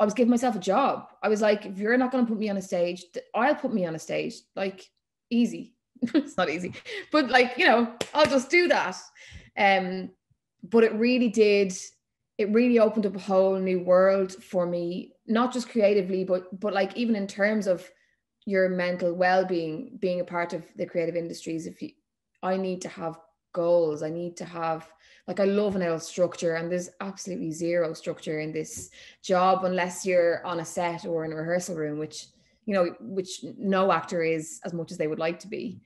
I was giving myself a job. I was like, if you're not going to put me on a stage, I'll put me on a stage. Like easy. it's not easy, but like you know, I'll just do that. Um, but it really did. It really opened up a whole new world for me, not just creatively, but but like even in terms of your mental well-being, being a part of the creative industries. If you, I need to have goals, I need to have like I love an L structure, and there's absolutely zero structure in this job unless you're on a set or in a rehearsal room, which you know, which no actor is as much as they would like to be.